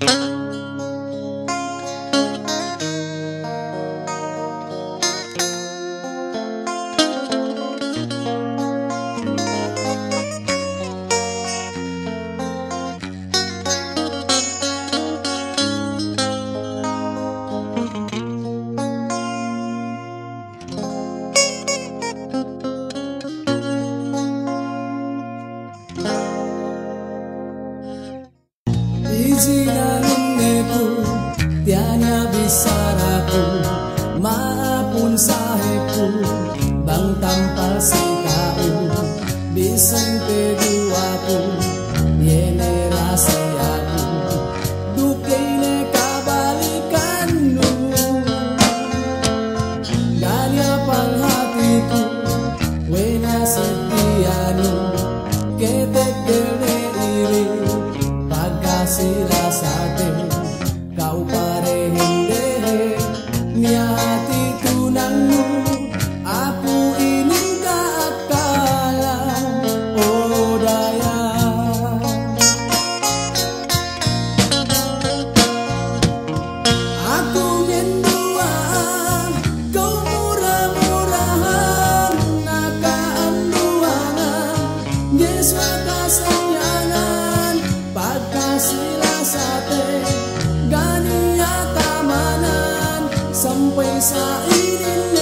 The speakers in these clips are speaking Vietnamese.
Mm-hmm. sahibku Bang tanpa singkain Bising keduaku Yene rahasiaku Dukine kabalikanmu Ganya pang hatiku Wena setianu Ketek gele 心为啥一定？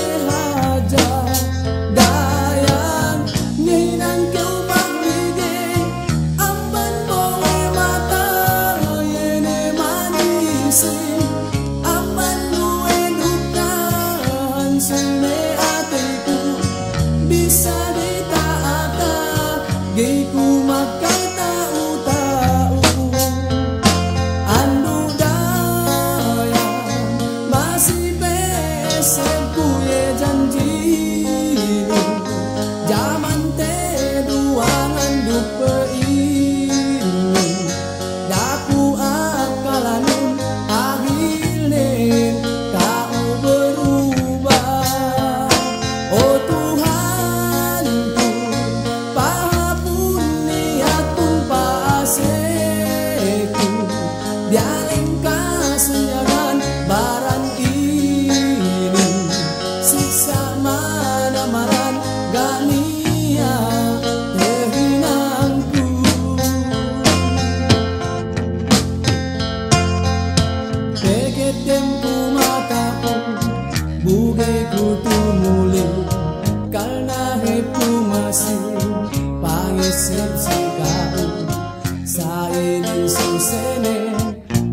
sa inyong susene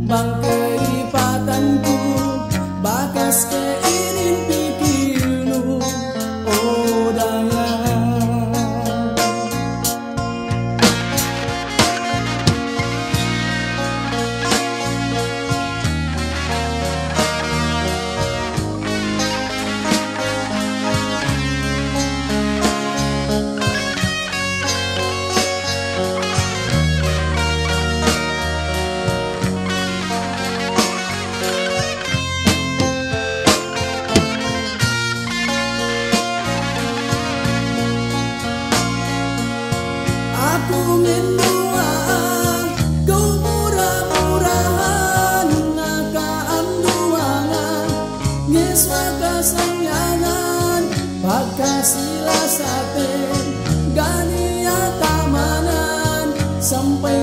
Bangkay ko bakas kayo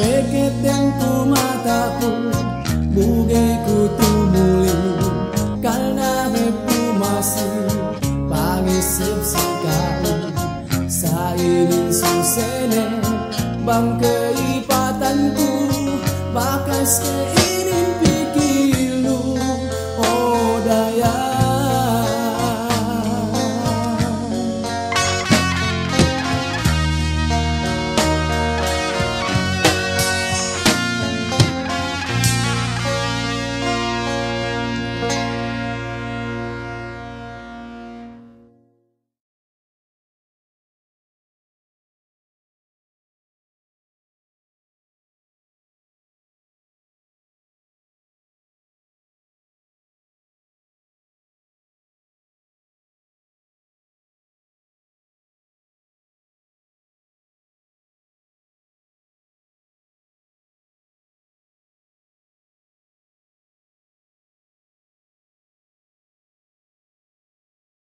Keketeng ku mataku Bugeku tumuli Karena bepu masih Pangisip sekali Saingin susene Bang keipatanku Bakas keinin pikilu Oh daya.